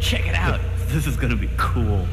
Check it out. This is gonna be cool.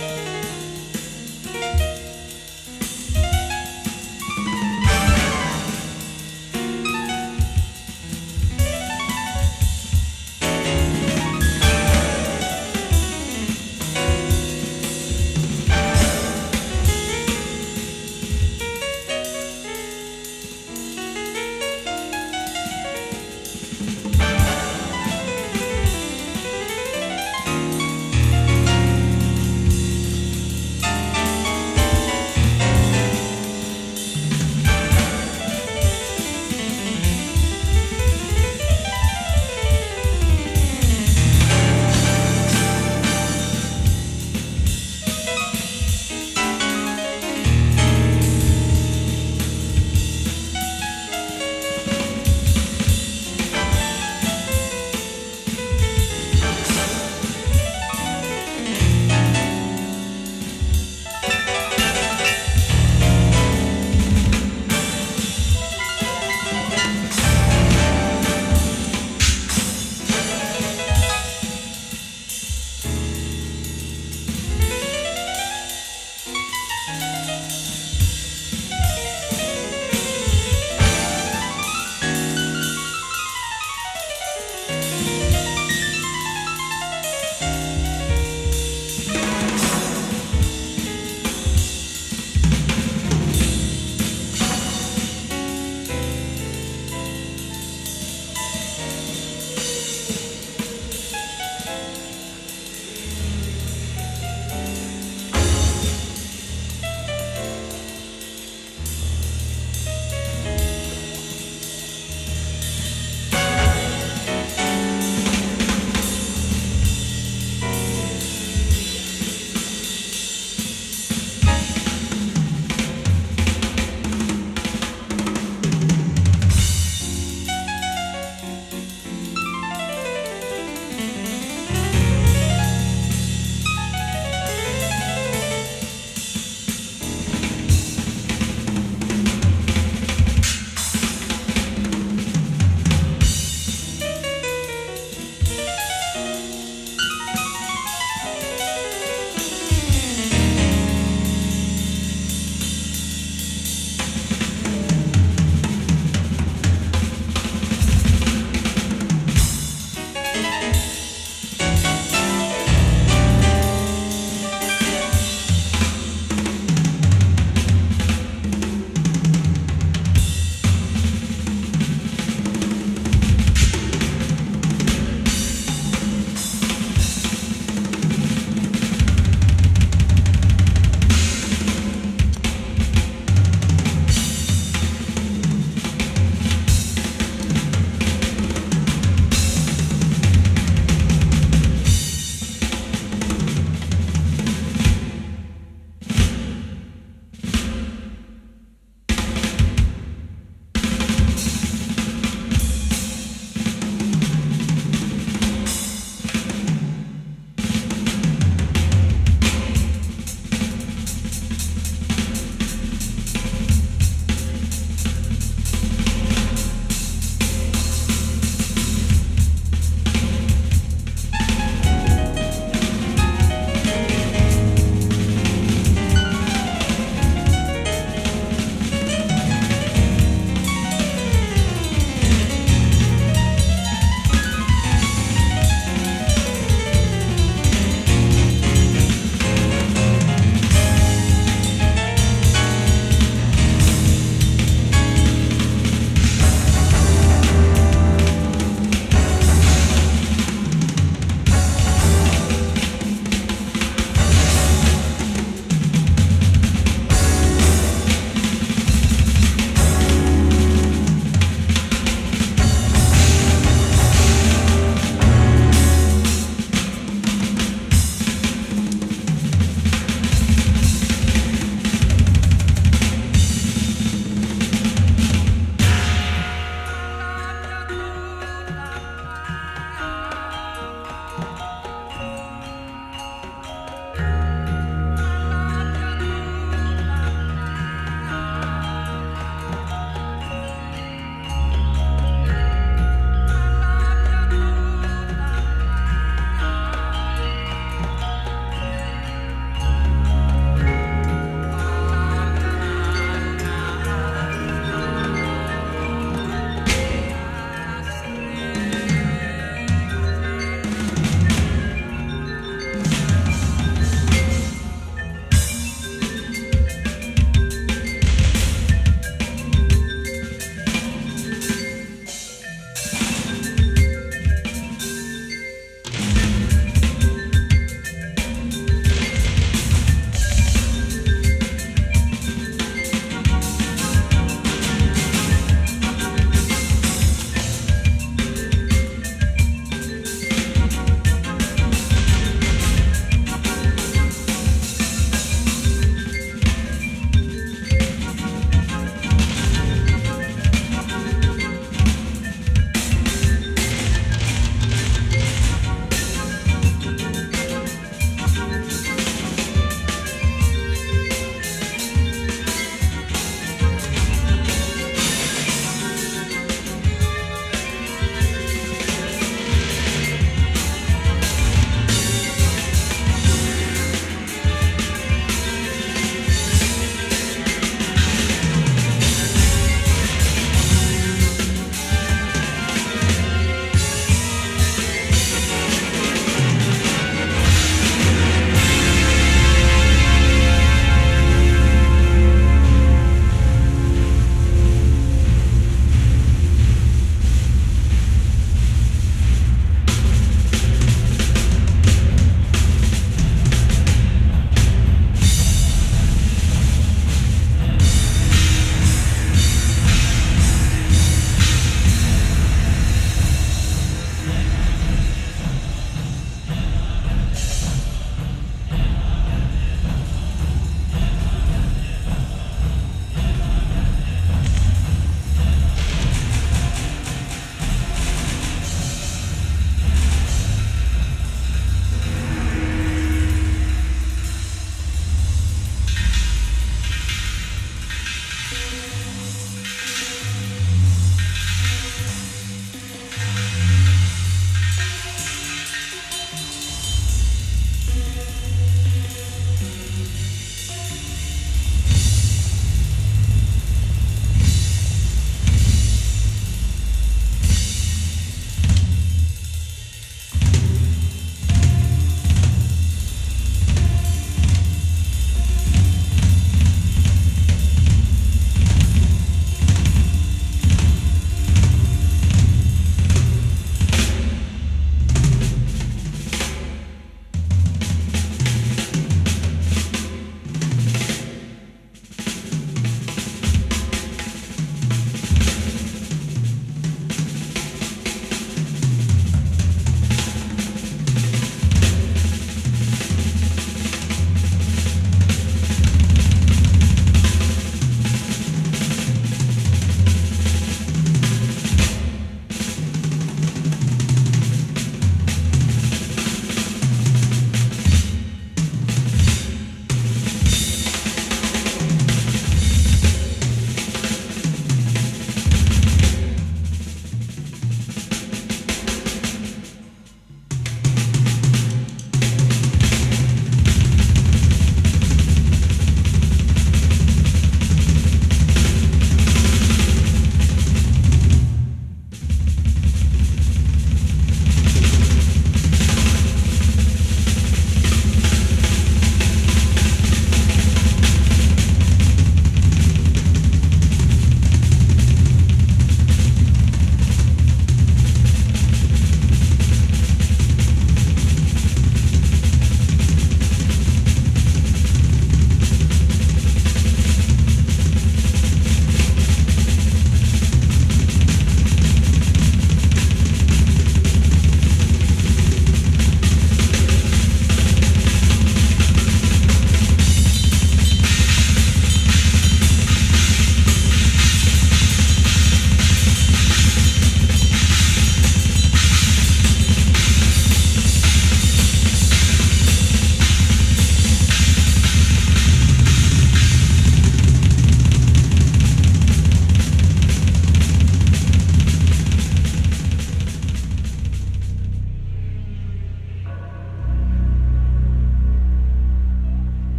Bye.